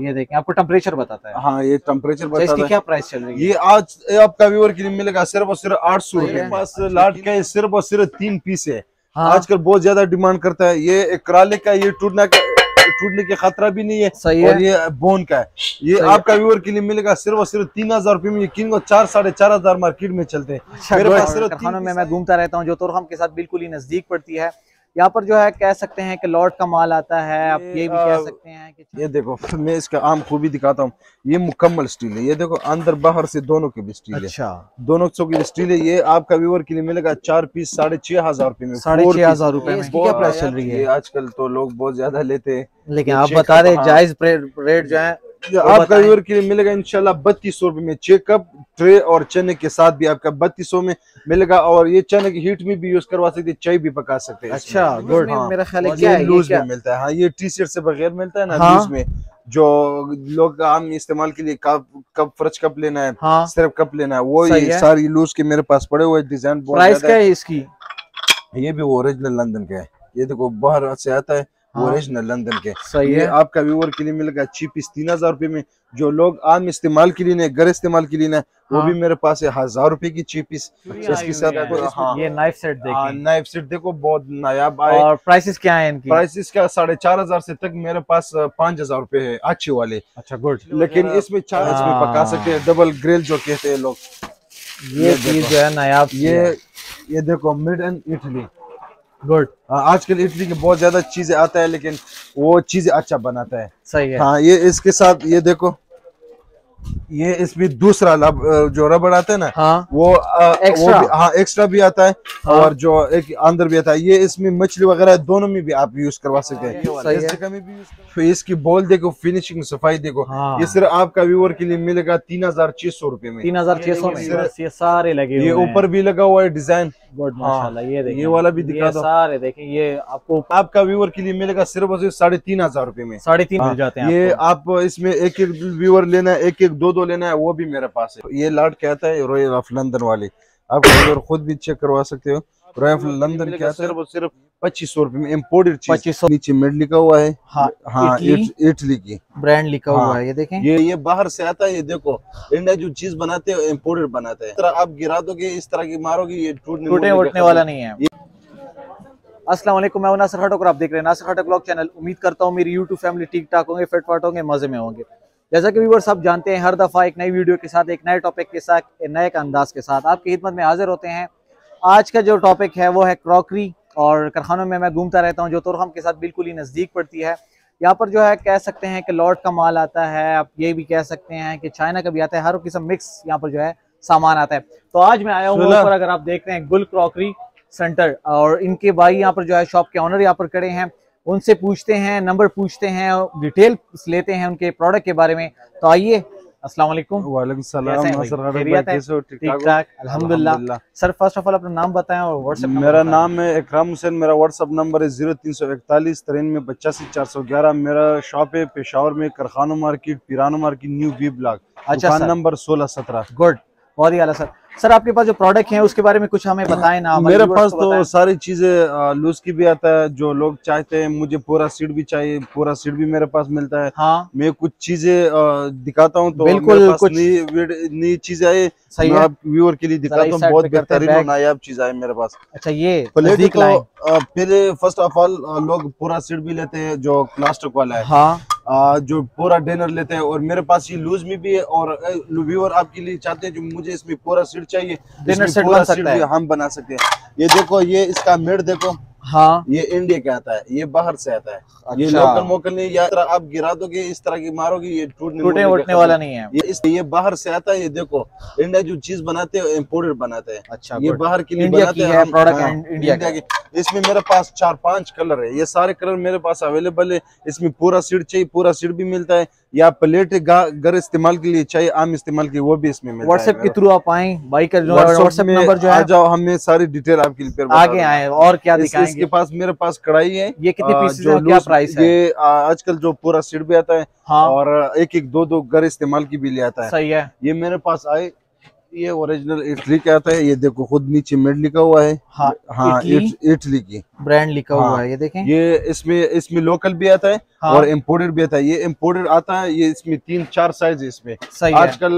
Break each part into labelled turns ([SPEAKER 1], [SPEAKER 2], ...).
[SPEAKER 1] ये देखें आपको टेम्परेचर बताता है।
[SPEAKER 2] हाँ ये टेम्परेचर
[SPEAKER 1] अच्छा, इसकी
[SPEAKER 2] बताता है।
[SPEAKER 1] क्या प्राइस चल रही है?
[SPEAKER 2] ये आज आपका व्यूअर के लिए मिलेगा सिर्फ़ और सिर्फ़ आठ सौ पास लाट का ये सिर्फ़ और सिर्फ़ तीन पीस है।
[SPEAKER 1] हाँ।
[SPEAKER 2] आजकल बहुत ज़्यादा डिमांड करता है। ये कराले का ये टूटना का टूटने का खतरा भी नहीं है।
[SPEAKER 1] सही
[SPEAKER 2] और
[SPEAKER 1] है
[SPEAKER 2] ये बोन का है। ये आपका व्यूअर के लिए मिलेगा सिर्फ़ और सिर्फ़ तीन हज़ार रुपए में। किन को चार साढ़े चार हज़ार मार्केट में चलते हैं।
[SPEAKER 1] अच्छा
[SPEAKER 2] मेरे पास सिर्फ़
[SPEAKER 1] में मैं घूमता रहता हूँ जो तुरखम के साथ बिल्कुल ही नज़दीक पड़ती है यहाँ पर जो है कह सकते हैं कि लॉट का माल आता है आप
[SPEAKER 2] ये,
[SPEAKER 1] ये भी कह सकते हैं कि
[SPEAKER 2] ये देखो मैं इसका आम खूबी दिखाता हूँ। ये मुकम्मल स्टील है। ये देखो अंदर बाहर से दोनों की भी स्टील अच्छा। है।
[SPEAKER 1] अच्छा।
[SPEAKER 2] दोनों सौ की स्टील है। ये आपका व्यूवर के लिए मिलेगा चार पीस साढ़े छह हज़ार रूपए में।
[SPEAKER 1] साढ़े छह हज़ार रूपए में। क्या प्राइस चल रही है?
[SPEAKER 2] आजकल तो लोग बहुत ज़्यादा लेते हैं।
[SPEAKER 1] लेकिन आप बता रहे। जायज़ रेट जो है
[SPEAKER 2] आपका। व्यूअर के लिए मिलेगा इंशाल्लाह बत्तीस सौ रुपए में चेकअप ट्रे और चने के साथ भी आपका बत्तीस सौ में मिलेगा और ये चने की हीट में भी यूज़ करवा सकते हैं चाय भी पका सकते हैं
[SPEAKER 1] अच्छा गुड
[SPEAKER 2] हाँ।
[SPEAKER 1] मेरा ख्याल है क्या है
[SPEAKER 2] लूज में मिलता है हाँ ये टी शर्ट से बगैर मिलता है ना
[SPEAKER 1] हाँ।
[SPEAKER 2] लूज में जो लोग आम इस्तेमाल के लिए कप कप फ्रेश कप लेना है
[SPEAKER 1] हाँ
[SPEAKER 2] सिर्फ़ कप लेना है वो ये
[SPEAKER 1] है।
[SPEAKER 2] सारी लूज के मेरे पास पड़े हुए डिज़ाइन बहुत
[SPEAKER 1] प्राइस क्या है इसकी
[SPEAKER 2] ये भी ओरिजिनल लंदन का है ये देखो बाहर से आता हाँ। ओरिजिनल लंदन के।
[SPEAKER 1] सही है।
[SPEAKER 2] आपका व्यूअर के लिए मिलेगा चीप पीस तीन हज़ार रुपए में जो लोग आम इस्तेमाल के लिए ने घर इस्तेमाल के लिए ने वो
[SPEAKER 1] हाँ।
[SPEAKER 2] भी मेरे पास है हज़ार रुपए की चीप पीस इसके साथ आपको हाँ।
[SPEAKER 1] ये नाइफ सेट
[SPEAKER 2] हाँ,
[SPEAKER 1] देखिए।
[SPEAKER 2] नाइफ सेट देखो बहुत नायाब आए।
[SPEAKER 1] और प्राइसेस क्या है इनकी?
[SPEAKER 2] प्राइस का साढ़े चार हज़ार से तक मेरे पास पाँच हज़ार रुपए है अच्छे वाले।
[SPEAKER 1] अच्छा गुड
[SPEAKER 2] लेकिन इसमें चार इसमें
[SPEAKER 1] हाँ।
[SPEAKER 2] पका सकते हैं डबल ग्रिल जो कहते हैं लोग।
[SPEAKER 1] ये
[SPEAKER 2] ये
[SPEAKER 1] चीज़ जो है नायाब
[SPEAKER 2] ये ये देखो मिड एंड इटली
[SPEAKER 1] गुड
[SPEAKER 2] हाँ, आजकल इडली में बहुत ज़्यादा चीज़ें आता है लेकिन वो चीज़ें अच्छा बनाता है।
[SPEAKER 1] सही है।
[SPEAKER 2] हाँ ये इसके साथ ये देखो। ये इसमें दूसरा लब जो रबड़ आता है ना
[SPEAKER 1] हाँ।
[SPEAKER 2] वो अ, वो भी हाँ एक्स्ट्रा भी आता है
[SPEAKER 1] हाँ।
[SPEAKER 2] और जो एक अंदर भी आता है। ये इसमें मछली वगैरह दोनों में भी आप यूज़ करवा सकते हैं।
[SPEAKER 1] है।
[SPEAKER 2] फिर इसकी बॉल देखो फिनिशिंग सफ़ाई देखो।
[SPEAKER 1] हाँ।
[SPEAKER 2] ये सिर्फ़ आपका व्यूअर के लिए मिलेगा तीन हज़ार छह सौ रुपए में।
[SPEAKER 1] तीन हज़ार छह सौ
[SPEAKER 2] ये-
[SPEAKER 1] सारे लगे
[SPEAKER 2] ये ऊपर भी लगा हुआ है डिज़ाइन
[SPEAKER 1] ये
[SPEAKER 2] ये वाला भी दिखा दो।
[SPEAKER 1] सारे देखें ये आपको
[SPEAKER 2] आपका व्यूअर के लिए मिलेगा सिर्फ़ और सिर्फ़ साढ़े तीन हज़ार रुपए में।
[SPEAKER 1] साढ़े तीन
[SPEAKER 2] हाँ,
[SPEAKER 1] मिल जाते हैं
[SPEAKER 2] ये आप इसमें एक एक व्यूअर लेना है एक एक दो दो लेना है वो भी मेरे पास है। ये लाट कहता है रॉयल ऑफ़ लंदन वाले आप खुद भी चेक करवा सकते हो। रॉयल ऑफ़ लंदन क्या सिर्फ़ और सिर्फ़ पच्चीस सौ रुपए में इम्पोर्टेड चीज़।
[SPEAKER 1] 2500
[SPEAKER 2] नीचे मेड लिखा हुआ है।
[SPEAKER 1] हाँ
[SPEAKER 2] हाँ
[SPEAKER 1] इटली?
[SPEAKER 2] इट- इटली की।
[SPEAKER 1] ब्रांड लिखा हाँ, हुआ
[SPEAKER 2] हाँ,
[SPEAKER 1] ये देखें।
[SPEAKER 2] ये ये बाहर से आता है ये देखो। इंडिया जो चीज़ बनाते हैं इम्पोर्टेड बनाते हैं। तरह आप गिरा दोगे इस तरह की मारोगे ये टूटने
[SPEAKER 1] उठने वाला नहीं है। वालेकुम मैं नासिर और आप देख रहे हैं नासिर खटक ब्लॉग चैनल उम्मीद करता हूँ मेरी यूट्यूब फैमिली ठीक ठाक होंगे फिट फाट होंगे मज़े में होंगे। जैसा कि व्यूअर्स आप जानते हैं हर दफ़ा एक नई वीडियो के साथ एक नए टॉपिक के साथ एक नए अंदाज के साथ आपकी खिदमत में हाजिर होते हैं। आज का जो टॉपिक है वो है क्रॉकरी और कारखानों में मैं घूमता रहता हूँ जो तुरखम के साथ बिल्कुल ही नज़दीक पड़ती है। यहाँ पर जो है कह सकते हैं कि लॉट का माल आता है आप ये भी कह सकते हैं कि चाइना का भी आता है हर किस्म मिक्स यहाँ पर जो है सामान आता है। तो आज मैं आया हूँ। अगर आप देख रहे हैं गुल क्रॉकरी सेंटर और इनके भाई यहाँ पर जो है शॉप के ऑनर यहाँ पर खड़े हैं। उनसे पूछते हैं नंबर पूछते हैं डिटेल लेते हैं उनके प्रोडक्ट के बारे में। तो आइए अस्सलाम वालेकुम?
[SPEAKER 2] ठीक
[SPEAKER 1] ठीक। सर फ़र्स्ट ऑफ़ ऑल अपना नाम बताएँ और व्हाट्सएप
[SPEAKER 2] मेरा नाम है इकराम हुसैन मेरा व्हाट्सअप नंबर है ज़ीरो तीन सौ इकतालीस तिरानवे पचासी चार सौ ग्यारह। मेरा शॉप है पेशावर में करखानो मार्केट पिरानो मार्केट न्यू बी ब्लॉक
[SPEAKER 1] अच्छा
[SPEAKER 2] नंबर सोलह सत्रह।
[SPEAKER 1] गुड बहुत ही आला सर। सर आपके पास जो प्रोडक्ट हैं उसके बारे में कुछ हमें बताएँ ना
[SPEAKER 2] मेरे पास तो सारी चीज़ें लूज की भी आता है जो लोग चाहते हैं मुझे पूरा सीट भी चाहिए पूरा सीट भी मेरे पास मिलता है।
[SPEAKER 1] हाँ।
[SPEAKER 2] मैं कुछ चीज़ें दिखाता हूँ तो
[SPEAKER 1] बिल्कुल, कुछ-
[SPEAKER 2] नई चीज़ें आई
[SPEAKER 1] सही है।
[SPEAKER 2] आप व्यूअर के लिए दिखाता हूँ बहुत बेहतरीन और नायाब चीज़ आई मेरे पास।
[SPEAKER 1] अच्छा ये
[SPEAKER 2] प्लेट तो अ, पहले फ़र्स्ट ऑफ़ ऑल लोग पूरा सीट भी लेते हैं जो प्लास्टिक वाला है।
[SPEAKER 1] हाँ।
[SPEAKER 2] जो पूरा डिनर लेते हैं और मेरे पास ये लूज में भी है और व्यूअर आपके लिए चाहते हैं जो मुझे इसमें पूरा सीट चाहिए
[SPEAKER 1] डिनर
[SPEAKER 2] सेट
[SPEAKER 1] बन सकता है।
[SPEAKER 2] हम बना सकते हैं ये देखो ये इसका मेड देखो
[SPEAKER 1] हाँ।
[SPEAKER 2] ये इंडिया का आता है ये बाहर से आता है। ये
[SPEAKER 1] अच्छा।
[SPEAKER 2] लोकल मोकल नहीं या तरह आप गिरा दोगे इस तरह की मारोगे ये टूटने
[SPEAKER 1] टूटने उठने वाला नहीं है।
[SPEAKER 2] ये इस ये बाहर से आता है ये देखो इंडिया जो चीज़ बनाते हैं इम्पोर्टेड बनाते हैं।
[SPEAKER 1] अच्छा
[SPEAKER 2] ये बाहर के लिए
[SPEAKER 1] इंडिया की
[SPEAKER 2] है,
[SPEAKER 1] हाँ, and इंडिया
[SPEAKER 2] इंडिया की। इसमें मेरे पास चार पाँच कलर है। ये सारे कलर मेरे पास अवेलेबल है। इसमें पूरा सीट चाहिए पूरा सीट भी मिलता है। या प्लेट घर इस्तेमाल के लिए चाहिए आम इस्तेमाल के वो भी इसमें
[SPEAKER 1] व्हाट्सएप के थ्रू आप आए बाई का जो व्हाट्सएप नंबर जो है।
[SPEAKER 2] जाओ हमें सारी डिटेल आपके लिए
[SPEAKER 1] आगे आए और क्या दिखाएँगे
[SPEAKER 2] इसके पास मेरे पास कढ़ाई है।
[SPEAKER 1] ये कितने पीसेस क्या प्राइस है?
[SPEAKER 2] ये आजकल जो पूरा सीट भी आता है
[SPEAKER 1] हाँ।
[SPEAKER 2] और एक एक दो दो घर इस्तेमाल की भी ले आता है।
[SPEAKER 1] सही है।
[SPEAKER 2] ये मेरे पास आए ये ओरिजिनल इटली का आता है ये देखो खुद नीचे मेड लिखा हुआ है।
[SPEAKER 1] हाँ
[SPEAKER 2] हाँ
[SPEAKER 1] इटली?
[SPEAKER 2] की।
[SPEAKER 1] ब्रांड लिखा
[SPEAKER 2] हाँ।
[SPEAKER 1] हुआ है। ये देखें।
[SPEAKER 2] ये इसमें इसमें लोकल भी आता है
[SPEAKER 1] हाँ।
[SPEAKER 2] और इम्पोर्टेड भी आता है। ये इम्पोर्टेड आता है ये इसमें तीन चार साइज़ है इसमें।
[SPEAKER 1] सही है।
[SPEAKER 2] आजकल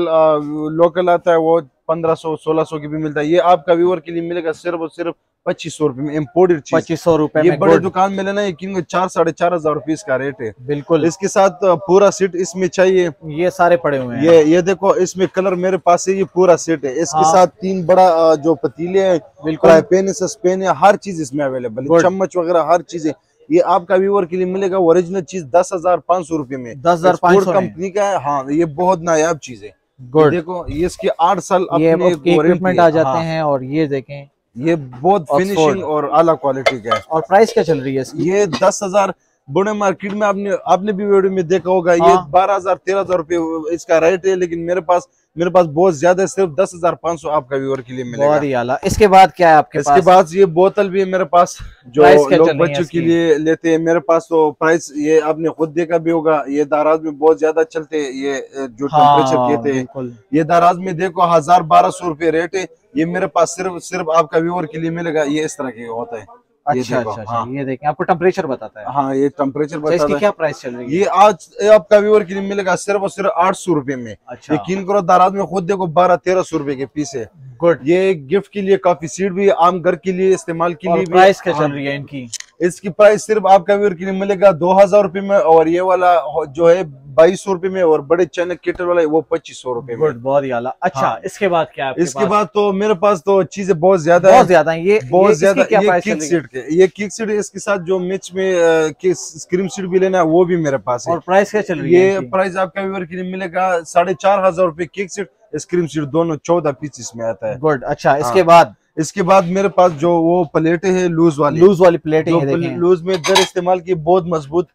[SPEAKER 2] लोकल आता है वो पंद्रह सौ सोलह सौ की भी मिलता है। ये आपका व्यूअर के लिए मिलेगा सिर्फ़ और सिर्फ़ पच्चीस सौ रुपए में इम्पोर्टेड
[SPEAKER 1] पच्चीस सौ रुपए
[SPEAKER 2] ये बड़े दुकान में लेना है किन चार साढ़े चार हज़ार रुपए इसका रेट है।
[SPEAKER 1] बिल्कुल।
[SPEAKER 2] इसके साथ पूरा सेट इसमें चाहिए।
[SPEAKER 1] ये सारे पड़े हुए हैं।
[SPEAKER 2] ये ये देखो इसमें कलर मेरे पास है ये पूरा सेट है। इसके
[SPEAKER 1] हाँ।
[SPEAKER 2] साथ तीन बड़ा जो पतीले हैं
[SPEAKER 1] बिल्कुल।
[SPEAKER 2] पैन है सस्पेन है हर चीज़ इसमें अवेलेबल है। चम्मच वगैरह हर चीज़ है। ये आपका व्यूअर के लिए मिलेगा ओरिजिनल चीज़ दस हज़ार पाँच सौ रुपए में।
[SPEAKER 1] 10,500 में।
[SPEAKER 2] कंपनी का है। हाँ ये बहुत नायाब चीज़ है।
[SPEAKER 1] गुड
[SPEAKER 2] देखो ये इसके आठ साल
[SPEAKER 1] ये इक्विपमेंट आ जाते
[SPEAKER 2] हाँ,
[SPEAKER 1] हैं और ये देखें
[SPEAKER 2] ये बहुत फिनिशिंग और आला क्वालिटी का है।
[SPEAKER 1] और प्राइस क्या चल रही है इसकी?
[SPEAKER 2] ये दस हज़ार बुढ़े मार्केट में आपने आपने भी वीडियो में देखा होगा ये
[SPEAKER 1] हाँ।
[SPEAKER 2] बारह हज़ार तेरह हज़ार रुपए इसका रेट है लेकिन मेरे पास मेरे पास बहुत ज़्यादा सिर्फ़ दस हज़ार पाँच सौ आपका व्यूअर के लिए मिलेगा।
[SPEAKER 1] बहुत ही आला। इसके बाद क्या है आपके
[SPEAKER 2] इसके
[SPEAKER 1] पास?
[SPEAKER 2] बाद ये बोतल भी है मेरे पास जो लोग बच्चों के लिए लेते हैं मेरे पास तो प्राइस ये आपने खुद देखा भी होगा ये दाराज में बहुत ज़्यादा चलते हैं ये जो टेम्परेचर
[SPEAKER 1] हाँ
[SPEAKER 2] कहते हैं। ये दाराज में देखो हज़ार बारह सौ रुपए रेट है ये मेरे पास सिर्फ़ सिर्फ़ आपका व्यूअर के लिए मिलेगा ये इस तरह के होता है।
[SPEAKER 1] अच्छा अच्छा अच्छा
[SPEAKER 2] हाँ।
[SPEAKER 1] ये देखें आपको टेम्परेचर बताता है।
[SPEAKER 2] हाँ ये टेम्परेचर बताता है।
[SPEAKER 1] क्या प्राइस चल रही है?
[SPEAKER 2] ये आज आपका व्यूअर मिलेगा सिर्फ़ और सिर्फ़ आठ सौ रुपये में।
[SPEAKER 1] अच्छा।
[SPEAKER 2] यकीन करो दाराज में खुद देखो बारह तेरह सौ रुपये के पीस है।
[SPEAKER 1] गुड
[SPEAKER 2] ये गिफ्ट के लिए काफ़ी सीट भी आम घर के लिए इस्तेमाल के लिए
[SPEAKER 1] प्राइस क्या
[SPEAKER 2] हाँ,
[SPEAKER 1] चल रही है इनकी?
[SPEAKER 2] इसकी प्राइस सिर्फ़ आपका व्यूअर के लिए मिलेगा दो हज़ार रुपए में और ये वाला जो है बाईस सौ रुपए में और बड़े चैनक केटर वाला वो पच्चीस सौ रुपए में।
[SPEAKER 1] बहुत ही आला। अच्छा
[SPEAKER 2] हाँ।
[SPEAKER 1] इसके बाद क्या है
[SPEAKER 2] इसके बाद तो मेरे पास तो चीज़ें बहुत ज़्यादा
[SPEAKER 1] बहुत ज़्यादा ये
[SPEAKER 2] बहुत ज़्यादा ये किक
[SPEAKER 1] है?
[SPEAKER 2] सीट के ये किक सीट इसके साथ जो मिच में स्क्रीम सीट भी लेना है वो भी मेरे पास है।
[SPEAKER 1] और प्राइस क्या चल रही है
[SPEAKER 2] ये प्राइस आपका व्यूअर के लिए मिलेगा साढ़े चार हज़ार रुपए किक सीट स्क्रीम सीट दोनों चौदह पीस इसमें आता है।
[SPEAKER 1] गुड अच्छा
[SPEAKER 2] हाँ।
[SPEAKER 1] इसके बाद?
[SPEAKER 2] इसके बाद मेरे पास जो वो प्लेटें है लूज वाली।
[SPEAKER 1] लूज वाली
[SPEAKER 2] प्लेटें
[SPEAKER 1] है
[SPEAKER 2] लूज में दर इस्तेमाल की बहुत मज़बूत।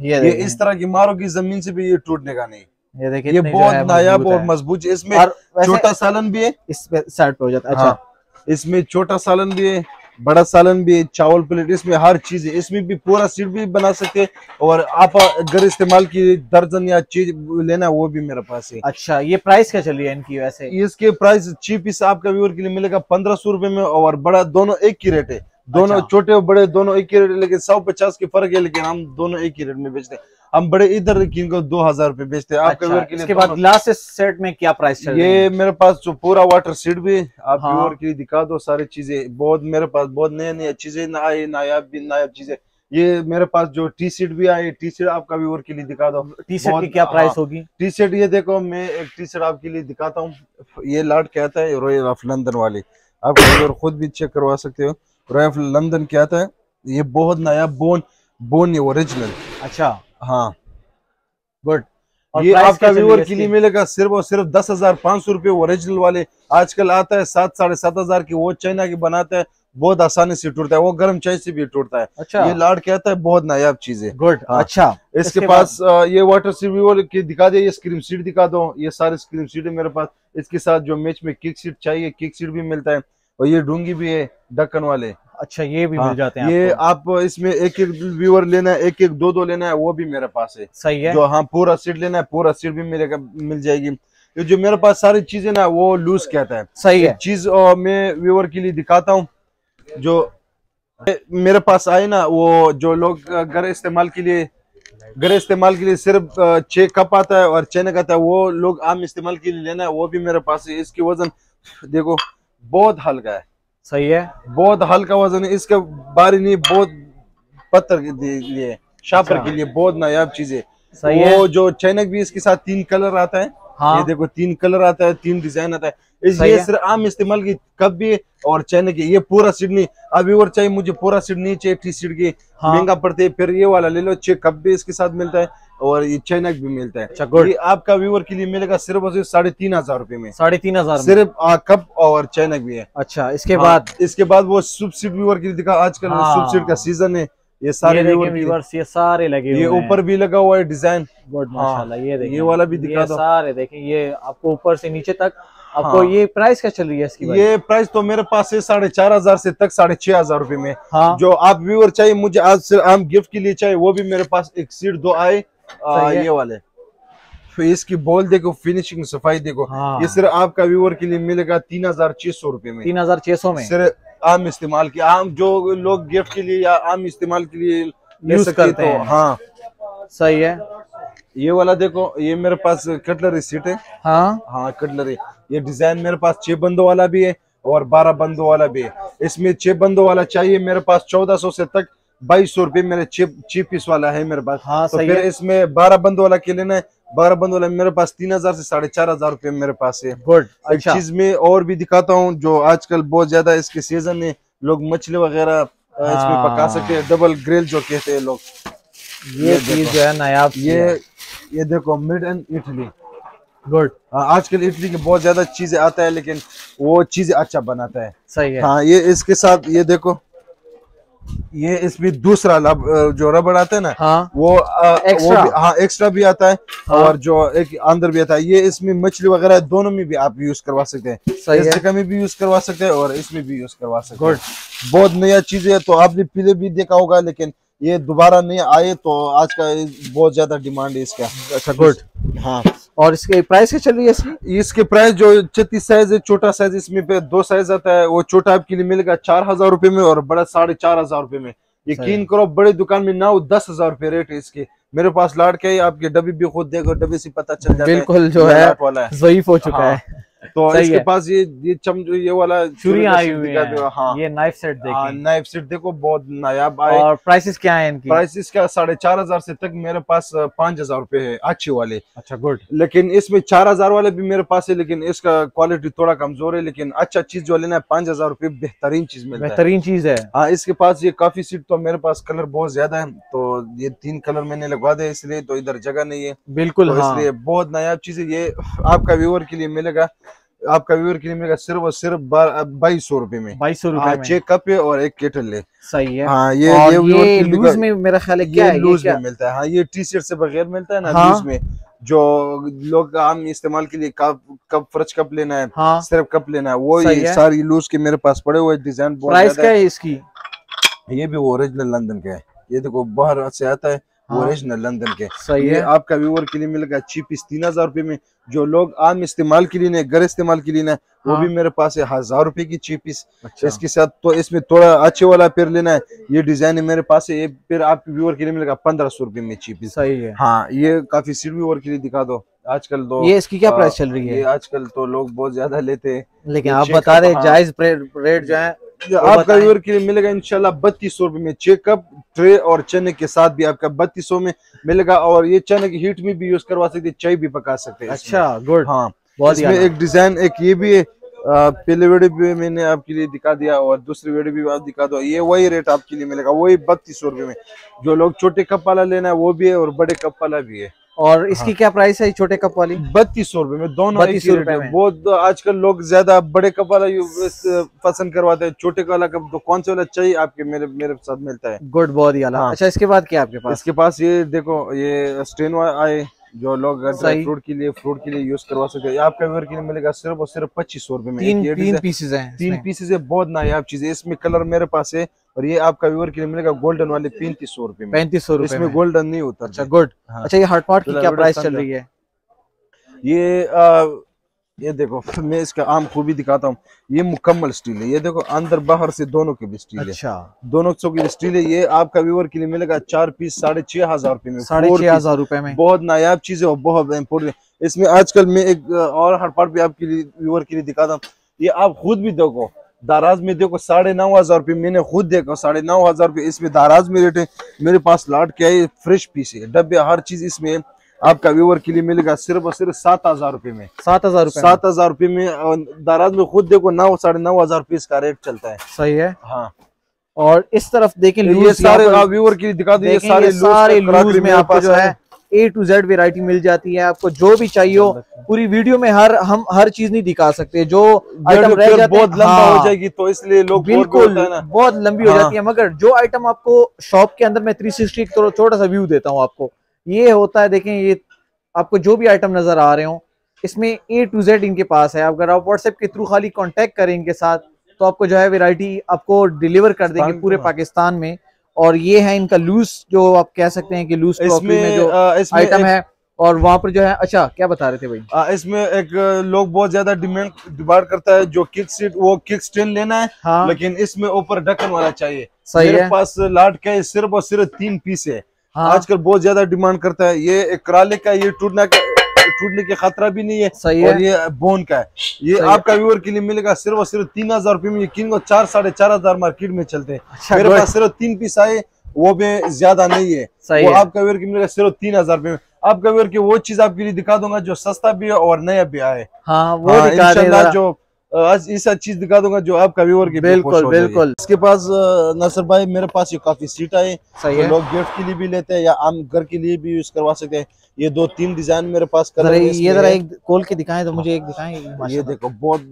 [SPEAKER 1] ये
[SPEAKER 2] ये इस तरह की मारोगी ज़मीन से भी ये टूटने का नहीं।
[SPEAKER 1] ये देखिए
[SPEAKER 2] ये बहुत नायाब और मज़बूत। इसमें छोटा सालन भी है।
[SPEAKER 1] इस पे सेट हो जाता है अच्छा।
[SPEAKER 2] हाँ, इसमें छोटा सालन भी है। बड़ा सालन भी चावल प्लेट इसमें हर चीज़ है। इसमें भी पूरा सीट भी बना सकते हैं और आप अगर इस्तेमाल की दर्जन या चीज़ लेना वो भी मेरे पास है।
[SPEAKER 1] अच्छा ये प्राइस क्या चल रही है इनकी वैसे?
[SPEAKER 2] इसके प्राइस चीप इस आपका व्यूअर के लिए मिलेगा पंद्रह सौ में और बड़ा दोनों एक ही रेट है। दोनों
[SPEAKER 1] अच्छा।
[SPEAKER 2] छोटे और बड़े दोनों एक ही रेट लेकिन सौ पचास के फ़र्क है लेकिन हम दोनों एक ही रेट में बेचते हैं। हम बड़े इधर किनको दो हज़ार रुपए बेचते हैं। आपका
[SPEAKER 1] अच्छा
[SPEAKER 2] के लिए
[SPEAKER 1] इसके बाद ग्लासेस सेट में क्या प्राइस चल है
[SPEAKER 2] ये मेरे पास जो पूरा वाटर सीट भी आप
[SPEAKER 1] हाँ।
[SPEAKER 2] के लिए दिखा दो सारी चीज़ें। बहुत मेरे पास बहुत नए नए चीज़ें ना आई नायाब भी नायाब चीज़ें। ये मेरे पास जो टी शर्ट भी आई टी शर्ट आपका व्यूअर के लिए दिखा दो।
[SPEAKER 1] टी शर्ट की क्या प्राइस
[SPEAKER 2] हाँ।
[SPEAKER 1] होगी?
[SPEAKER 2] टी शर्ट ये देखो मैं एक टी शर्ट आपके लिए दिखाता हूँ। ये लाट क्या आता है रॉयल ऑफ़ लंदन वाली। आप खुद भी चेक करवा सकते हो। रॉयल लंदन क्या आता है। ये बहुत नया बोन बोन ये ओरिजिनल
[SPEAKER 1] अच्छा।
[SPEAKER 2] हाँ।
[SPEAKER 1] गुड और
[SPEAKER 2] ये आपका व्यूअर के लिए मिलेगा सिर्फ़ और सिर्फ़ दस हज़ार पाँच सौ रुपये ओरिजिनल वाले। आजकल आता है सात साढ़े सात हज़ार की वो चाइना की बनाता है। बहुत आसानी से टूटता है वो गर्म चाय से भी टूटता है।
[SPEAKER 1] अच्छा।
[SPEAKER 2] ये लाड कहता है बहुत नायाब चीज़। है
[SPEAKER 1] गुड
[SPEAKER 2] हाँ।
[SPEAKER 1] अच्छा।
[SPEAKER 2] इसके
[SPEAKER 1] इसके
[SPEAKER 2] पास ये वाटर सीट की दिखा दे ये स्क्रीम सीट दिखा दो। ये सारे स्क्रीम सीट है मेरे पास। इसके साथ जो मैच में किक सीट चाहिए किक सीट भी मिलता है। और ये डूँगी भी है ढक्कन वाले।
[SPEAKER 1] अच्छा ये भी
[SPEAKER 2] हाँ,
[SPEAKER 1] मिल जाते हैं
[SPEAKER 2] ये। आप इसमें एक एक व्यूअर लेना है एक एक दो दो लेना है वो भी मेरे पास है।
[SPEAKER 1] सही है।
[SPEAKER 2] जो हाँ पूरा सीट लेना है पूरा सीट भी मिलेगा मिल जाएगी। ये जो मेरे पास सारी चीज़ें ना वो लूज कहता है।
[SPEAKER 1] सही है।
[SPEAKER 2] चीज़ मैं व्यूअर के लिए दिखाता हूँ जो मेरे पास आए ना वो जो लोग घर इस्तेमाल के लिए घर इस्तेमाल के लिए सिर्फ़ छह कप आता है और चैनक आता है वो लोग आम इस्तेमाल के लिए लेना है वो भी मेरे पास है। इसकी वज़न देखो बहुत हल्का है।
[SPEAKER 1] सही है।
[SPEAKER 2] बहुत हल्का वज़न है। इसके बारी नहीं बहुत पत्थर के लिए शापर
[SPEAKER 1] अच्छा।
[SPEAKER 2] के लिए बहुत नायाब चीज़ है।
[SPEAKER 1] सही है।
[SPEAKER 2] वो जो चैनक भी इसके साथ तीन कलर आता है।
[SPEAKER 1] हाँ।
[SPEAKER 2] ये देखो तीन कलर आता है तीन डिज़ाइन आता है। ये सिर्फ़ आम इस्तेमाल की कप भी और चैनक की ये पूरा सिडनी अभी और चाहिए मुझे पूरा सीट नहीं चाहिए टी सीट की
[SPEAKER 1] हाँ।
[SPEAKER 2] महँगा पड़ते है फिर ये वाला ले लो छह कप भी इसके साथ मिलता है और ये चैनक भी मिलता है।
[SPEAKER 1] अच्छा गुड
[SPEAKER 2] ये आपका व्यूअर के लिए मिलेगा सिर्फ़ और सिर्फ़ साढ़े तीन हज़ार रुपए में।
[SPEAKER 1] साढ़े तीन हज़ार
[SPEAKER 2] सिर्फ़ कप और चैनक भी है।
[SPEAKER 1] अच्छा इसके
[SPEAKER 2] हाँ,
[SPEAKER 1] बाद?
[SPEAKER 2] इसके बाद वो सुप सीट व्यूअर के लिए दिखा आजकल
[SPEAKER 1] हाँ।
[SPEAKER 2] सुप सीट का सीज़न है ये सारे
[SPEAKER 1] ये व्यूअर्स ये सारे लगे
[SPEAKER 2] ये ऊपर भी लगा हुआ है डिज़ाइन
[SPEAKER 1] गुड
[SPEAKER 2] हाँ,
[SPEAKER 1] माशाल्लाह ये देखिए
[SPEAKER 2] ये वाला भी दिखा दो।
[SPEAKER 1] सारे देखें ये आपको ऊपर से नीचे तक आपको
[SPEAKER 2] हाँ।
[SPEAKER 1] ये प्राइस क्या चल रही है इसकी
[SPEAKER 2] ये प्राइस तो मेरे पास है साढ़े चार हज़ार से तक साढ़े छह हज़ार रुपए में।
[SPEAKER 1] हाँ।
[SPEAKER 2] जो आप व्यूअर चाहिए मुझे आज से आम गिफ्ट के लिए चाहिए वो भी मेरे पास एक सीट दो आए। आ, ये वाले। इसकी बॉल देखो फिनिशिंग सफ़ाई देखो।
[SPEAKER 1] हाँ।
[SPEAKER 2] ये सिर्फ़ आपका व्यूअर के लिए मिलेगा तीन हज़ार छह सौ रुपये में।
[SPEAKER 1] तीन हज़ार छह सौ में?
[SPEAKER 2] सिर्फ़ आम इस्तेमाल की आम जो लोग गिफ्ट के लिए या आम इस्तेमाल के लिए ले
[SPEAKER 1] यूज़
[SPEAKER 2] सकते
[SPEAKER 1] करते
[SPEAKER 2] तो
[SPEAKER 1] हैं।
[SPEAKER 2] हाँ।
[SPEAKER 1] सही है।
[SPEAKER 2] ये वाला देखो ये मेरे पास कटलरी सीट है।
[SPEAKER 1] हाँ।
[SPEAKER 2] हाँ कटलरी। ये डिज़ाइन मेरे पास छह बंदों वाला भी है और बारह बंदों वाला भी है। इसमें छह बंदों वाला चाहिए मेरे पास चौदह सौ से तक बाईस सौ रुपये मेरे छह पीस वाला है मेरे पास।
[SPEAKER 1] हाँ
[SPEAKER 2] तो फिर इसमें बारह बंदों वाला के लेना है बारह बंदों वाला मेरे पास तीन हज़ार से साढ़े चार हज़ार रुपये मेरे पास है।
[SPEAKER 1] गुड अच्छा।
[SPEAKER 2] चीज़ में और भी दिखाता हूँ जो आजकल बहुत ज़्यादा इसके सीज़न है लोग मछली वगैरह इसमें
[SPEAKER 1] हाँ।
[SPEAKER 2] पका सकते हैं डबल ग्रिल जो कहते हैं लोग।
[SPEAKER 1] ये चीज़ जो है नायाब
[SPEAKER 2] ये। ये देखो मिड एंड इटली
[SPEAKER 1] गुड
[SPEAKER 2] आजकल इटली की बहुत ज़्यादा चीज़ें आता है लेकिन वो चीज़ें अच्छा बनाता है।
[SPEAKER 1] सही है।
[SPEAKER 2] हाँ ये इसके साथ ये देखो। ये इसमें दूसरा लब जो रबड़ आता है ना
[SPEAKER 1] हाँ।
[SPEAKER 2] वो अ, वो भी, हाँ एक्स्ट्रा भी आता है
[SPEAKER 1] हाँ।
[SPEAKER 2] और जो एक अंदर भी आता है। ये इसमें मछली वगैरह दोनों में भी आप यूज़ करवा सकते हैं।
[SPEAKER 1] सही
[SPEAKER 2] इस जगह में भी यूज़ करवा सकते हैं और इसमें भी यूज़ करवा सकते हैं। बहुत नया चीज़ है तो आपने पहले भी देखा होगा लेकिन ये दोबारा नहीं आए तो आज का बहुत ज़्यादा डिमांड है इसका।
[SPEAKER 1] अच्छा गुड
[SPEAKER 2] हाँ।
[SPEAKER 1] और इसके प्राइस क्या चल रही है इसकी?
[SPEAKER 2] इसके प्राइस जो छत्तीस साइज़ है छोटा साइज़ इसमें पे दो साइज़ आता है वो छोटा आपके लिए मिलेगा चार हज़ार रुपए में और बड़ा साढ़े चार हज़ार रुपए में। यकीन करो बड़े दुकान में नौ दस हज़ार रुपए रेट है इसके। मेरे पास लाट के है, आपके डब्बी भी खुद देखो डब्बी से पता चल जाता है
[SPEAKER 1] बिल्कुल जो है
[SPEAKER 2] है।
[SPEAKER 1] जयीफ हो चुका
[SPEAKER 2] हाँ।
[SPEAKER 1] है।
[SPEAKER 2] तो इसके। पास ये ये चम ये वाला
[SPEAKER 1] चूड़ियाँ आई हुई
[SPEAKER 2] दिखा दो,
[SPEAKER 1] हैं।
[SPEAKER 2] हाँ
[SPEAKER 1] ये नाइफ सेट देखिए
[SPEAKER 2] नाइफ सेट देखो बहुत नायाब आए।
[SPEAKER 1] और प्राइसेस क्या है इनकी?
[SPEAKER 2] प्राइस इसका साढ़े चार हज़ार से तक मेरे पास पाँच हज़ार रूपए है अच्छे वाले।
[SPEAKER 1] अच्छा गुड
[SPEAKER 2] लेकिन इसमें चार हज़ार वाले भी मेरे पास है लेकिन इसका क्वालिटी थोड़ा कमज़ोर है लेकिन अच्छा चीज़ जो लेना है पाँच हज़ार रुपए बेहतरीन चीज़ मिलता
[SPEAKER 1] बेहतरीन चीज़ है।
[SPEAKER 2] हाँ इसके पास ये काफ़ी सीट तो मेरे पास कलर बहुत ज़्यादा है तो ये तीन कलर मैंने लगवा दिया इसलिए तो इधर जगह नहीं है।
[SPEAKER 1] बिल्कुल
[SPEAKER 2] तो
[SPEAKER 1] हाँ।
[SPEAKER 2] इसलिए बहुत नायाब चीज़ है ये आपका व्यूअर के लिए मिलेगा। आपका व्यूअर के लिए मिलेगा सिर्फ़ और सिर्फ़ बाईस सौ रुपए में।
[SPEAKER 1] बाईस सौ रुपए में।
[SPEAKER 2] छह कप और एक केटल है
[SPEAKER 1] सही है।
[SPEAKER 2] हाँ ये
[SPEAKER 1] और
[SPEAKER 2] ये
[SPEAKER 1] ये लूज में मेरा ख्याल है क्या
[SPEAKER 2] ये लूज में मिलता है। हाँ ये टी शर्ट से बगैर मिलता है ना
[SPEAKER 1] हाँ।
[SPEAKER 2] लूज में। जो लोग आम इस्तेमाल के लिए कप कप फ्रेश कप लेना है
[SPEAKER 1] हाँ।
[SPEAKER 2] सिर्फ़ कप लेना है वो ये सारी लूज के मेरे पास पड़े हुए डिज़ाइन
[SPEAKER 1] प्राइस क्या
[SPEAKER 2] है।
[SPEAKER 1] इसकी?
[SPEAKER 2] ये भी ओरिजिनल लंदन का है। ये देखो बाहर से आता हाँ। ओरिजिनल लंदन के।
[SPEAKER 1] सही
[SPEAKER 2] ये
[SPEAKER 1] है।
[SPEAKER 2] आपका व्यूअर के लिए मिलेगा अच्छी पीस तीन हज़ार रुपए में जो लोग आम इस्तेमाल के लिए घर इस्तेमाल के लिए ना वो
[SPEAKER 1] हाँ।
[SPEAKER 2] भी मेरे पास है हज़ार रुपए की ची पीस
[SPEAKER 1] अच्छा।
[SPEAKER 2] इसके साथ तो इसमें थोड़ा अच्छे वाला पेड़ लेना है। ये डिज़ाइन है मेरे पास है ये पेड़ आपके व्यूअर के लिए मिलेगा पंद्रह सौ रुपए में ची पीस
[SPEAKER 1] सही है।
[SPEAKER 2] हाँ ये काफ़ी सीट व्यूअर के लिए दिखा दो। आजकल तो
[SPEAKER 1] ये इसकी क्या प्राइस चल रही
[SPEAKER 2] ये
[SPEAKER 1] है
[SPEAKER 2] आजकल तो लोग बहुत ज़्यादा लेते हैं।
[SPEAKER 1] लेकिन आप बता रहे
[SPEAKER 2] हाँ।
[SPEAKER 1] जायज़ रेट जो है
[SPEAKER 2] आपका। व्यूअर के लिए मिलेगा इंशाल्लाह बत्तीस सौ रुपए में चेकअप ट्रे और चने के साथ भी आपका बत्तीस सौ में मिलेगा और ये चने की हीट में भी यूज़ करवा सकते चाय भी पका सकते हैं
[SPEAKER 1] अच्छा गुड
[SPEAKER 2] हाँ
[SPEAKER 1] बहुत
[SPEAKER 2] इसमें एक डिज़ाइन एक ये भी है पहले वीडियो भी मैंने आपके लिए दिखा दिया और दूसरी वीडियो भी आप दिखा दो। ये वही रेट आपके लिए मिलेगा वही बत्तीस सौ रुपए में। जो लोग छोटे कप वाला लेना है वो भी है और बड़े कप वाला भी है।
[SPEAKER 1] और
[SPEAKER 2] हाँ।
[SPEAKER 1] इसकी क्या प्राइस है छोटे कप वाली?
[SPEAKER 2] बत्तीस सौ रुपए में दोनों एक
[SPEAKER 1] 32
[SPEAKER 2] ही रेट
[SPEAKER 1] रुपए
[SPEAKER 2] है। बहुत आजकल लोग ज़्यादा बड़े कप वाला पसंद करवाते हैं। छोटे वाला कप तो कौन सा वाला चाहिए? आपके मेरे मेरे साथ मिलता है।
[SPEAKER 1] गुड बहुत ही
[SPEAKER 2] हाँ।
[SPEAKER 1] अच्छा इसके बाद क्या आपके पास?
[SPEAKER 2] इसके पास ये देखो ये स्टेन आए जो लोग फ्रूट के लिए फ्रूट के लिए यूज़ करवा सकते हैं। आपका व्यूअर के लिए मिलेगा सिर्फ़ और सिर्फ़ पच्चीस सौ रुपए में।
[SPEAKER 1] तीन पीसेज हैं
[SPEAKER 2] तीन। पीसेस है बहुत नायाब चीज़ है। इसमें कलर मेरे पास है। और ये आपका व्यूअर के लिए मिलेगा गोल्डन वाले पैंतीस सौ रुपए में।
[SPEAKER 1] पैंतीस सौ रुपए
[SPEAKER 2] इसमें गोल्डन नहीं होता
[SPEAKER 1] अच्छा गुड
[SPEAKER 2] हाँ।
[SPEAKER 1] अच्छा ये हार्ट पार्ट की क्या प्राइस चल रही है।
[SPEAKER 2] ये आ, ये देखो मैं इसका आम खूबी दिखाता हूँ। ये मुकम्मल स्टील है। ये देखो अंदर बाहर से दोनों की भी स्टील अच्छा। है।
[SPEAKER 1] अच्छा।
[SPEAKER 2] दोनों सौ की स्टील है। ये आपका व्यूअर के लिए मिलेगा चार पीस साढ़े छह हज़ार रुपए में।
[SPEAKER 1] साढ़े छह हज़ार रुपए में।
[SPEAKER 2] बहुत नायाब चीज़ है और बहुत इम्पोर्टेंट इसमें आजकल मैं एक और हर पार्ट भी आपके लिए व्यूअर के लिए दिखाता हूँ। ये आप खुद भी देखो। दाराज में देखो साढ़े नौ हज़ार रुपये मैंने खुद देखा साढ़े नौ हज़ार रुपये इसमें दाराज में रेट है। मेरे पास लाट क्या है फ्रेश पीस है। डब्बे हर चीज़ इसमें आपका व्यूवर के लिए मिलेगा सिर्फ़ और सिर्फ़ सात हज़ार रुपये में।
[SPEAKER 1] सात हज़ार रुपए में।
[SPEAKER 2] सात हज़ार रुपये में दाराज में खुद देखो नौ साढ़े नौ हज़ार रुपये इसका रेट चलता है।
[SPEAKER 1] सही है?
[SPEAKER 2] हाँ।
[SPEAKER 1] और इस तरफ़ देखें
[SPEAKER 2] ये सारे व्यूअर के लिए दिखा दो ये सारे
[SPEAKER 1] सारे लूज में आपको जो है ए टू जेड वेरायटी मिल जाती है आपको जो भी चाहिए हो पूरी वीडियो में हर हम हर चीज़ नहीं दिखा सकते जो आइटम रह जाते
[SPEAKER 2] बहुत
[SPEAKER 1] हैं,
[SPEAKER 2] लंबा
[SPEAKER 1] हाँ,
[SPEAKER 2] हो। जाएगी तो इसलिए लोग
[SPEAKER 1] बिल्कुल बहुत लंबी हाँ,
[SPEAKER 2] हो।
[SPEAKER 1] जाती है मगर जो आइटम आपको शॉप के अंदर मैं 360 एक थोड़ा छोटा सा व्यू देता हूँ आपको ये होता है देखें ये आपको जो भी आइटम नज़र आ रहे हो इसमें ए टू जेड इनके पास है अगर आप व्हाट्सएप के थ्रू खाली कॉन्टेक्ट करें इनके साथ तो आपको जो है वैरायटी आपको डिलीवर कर देंगे पूरे पाकिस्तान में। और ये है इनका लूज जो आप कह सकते हैं कि लूज में जो आइटम है और वहाँ पर जो है अच्छा क्या बता रहे थे भाई?
[SPEAKER 2] आ, इसमें एक लोग बहुत ज़्यादा डिमांड डिमांड करता है जो किक सीट वो किक स्टैंड लेना है
[SPEAKER 1] हाँ।
[SPEAKER 2] लेकिन इसमें ऊपर ढक्कन वाला चाहिए।
[SPEAKER 1] सही
[SPEAKER 2] मेरे
[SPEAKER 1] है।
[SPEAKER 2] पास लाट का सिर्फ़ और सिर्फ़ तीन पीस है।
[SPEAKER 1] हाँ।
[SPEAKER 2] आजकल बहुत ज़्यादा डिमांड करता है। ये एक कराले का ये टूटना का टूटने का खतरा भी नहीं है
[SPEAKER 1] सही
[SPEAKER 2] और
[SPEAKER 1] है।
[SPEAKER 2] ये बोन का है। ये आपका व्यूअर के लिए मिलेगा सिर्फ़ और सिर्फ़ तीन हज़ार रुपए में। यकीन को चार साढ़े चार हज़ार मार्केट में चलते हैं।
[SPEAKER 1] अच्छा
[SPEAKER 2] मेरे पास सिर्फ़ तीन पीस आए वो भी ज़्यादा नहीं है।
[SPEAKER 1] सही
[SPEAKER 2] वो
[SPEAKER 1] है।
[SPEAKER 2] आपका व्यूअर की मिलेगा सिर्फ़ तीन हज़ार रुपए में। आपका व्यूअर की वो चीज़ आपके लिए दिखा दूँगा जो सस्ता भी है और नया भी आए
[SPEAKER 1] हाँ। वो
[SPEAKER 2] हाँ। जो आज ऐसा चीज़ दिखा दूँगा जो आप कभी और
[SPEAKER 1] बिल्कुल,
[SPEAKER 2] हो।
[SPEAKER 1] बिल्कुल।
[SPEAKER 2] इसके पास नसर भाई मेरे पास ये काफ़ी सीट आए।
[SPEAKER 1] सही
[SPEAKER 2] तो
[SPEAKER 1] है।
[SPEAKER 2] लोग गिफ्ट के लिए भी लेते हैं या आम घर के लिए भी यूज़ करवा सकते हैं। ये दो तीन डिज़ाइन मेरे पास
[SPEAKER 1] कर
[SPEAKER 2] कलर
[SPEAKER 1] ये जरा एक खोल के दिखाएँ तो मुझे एक दिखाएँ।
[SPEAKER 2] ये देखो बहुत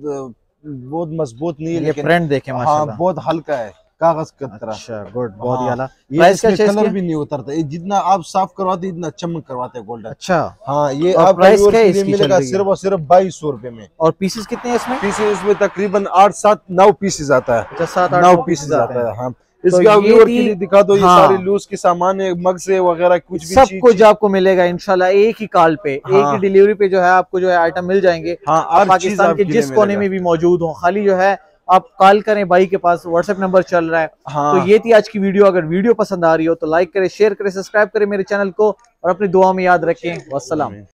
[SPEAKER 2] बहुत मज़बूत नहीं है
[SPEAKER 1] ये
[SPEAKER 2] लेकिन
[SPEAKER 1] देखें
[SPEAKER 2] हाँ
[SPEAKER 1] माशाल्लाह।
[SPEAKER 2] बहुत हल्का है। कागज़ की
[SPEAKER 1] अच्छा गुड बहुत ही।
[SPEAKER 2] हाँ।
[SPEAKER 1] आला
[SPEAKER 2] ये
[SPEAKER 1] है
[SPEAKER 2] कलर
[SPEAKER 1] इसकी?
[SPEAKER 2] भी नहीं उतरता। ये जितना आप साफ़ करवाते इतना चमक करवाते हैं गोल्डन
[SPEAKER 1] अच्छा।
[SPEAKER 2] हाँ ये आपका
[SPEAKER 1] प्राइस क्या है इसकी
[SPEAKER 2] मिलेगा सिर्फ़ और सिर्फ़ बाईस सौ रुपए में।
[SPEAKER 1] और पीसेस कितने हैं इसमें?
[SPEAKER 2] पीसेस इसमें तकरीबन आठ सात नौ पीसेस आता है।
[SPEAKER 1] अच्छा सात
[SPEAKER 2] नौ पीसेस आता है। हाँ
[SPEAKER 1] तो
[SPEAKER 2] इसका
[SPEAKER 1] ये
[SPEAKER 2] व्यूअर के लिए दिखा दो ये
[SPEAKER 1] हाँ।
[SPEAKER 2] सारे लूज के सामान है मग से वगैरह कुछ भी
[SPEAKER 1] सब कुछ आपको मिलेगा इंशाल्लाह एक ही कॉल पे। हाँ। एक
[SPEAKER 2] हाँ।
[SPEAKER 1] ही। डिलीवरी पे जो है आपको जो है आइटम मिल जाएँगे।
[SPEAKER 2] हाँ
[SPEAKER 1] पाकिस्तान के जिस कोने में भी मौजूद हो खाली जो है आप कॉल करें भाई के पास व्हाट्सएप नंबर चल रहा है।
[SPEAKER 2] हाँ।
[SPEAKER 1] तो ये थी आज की वीडियो। अगर वीडियो पसंद आ रही हो तो लाइक करें शेयर करें सब्सक्राइब करें मेरे चैनल को और अपनी दुआ में याद रखें। वस्सलाम।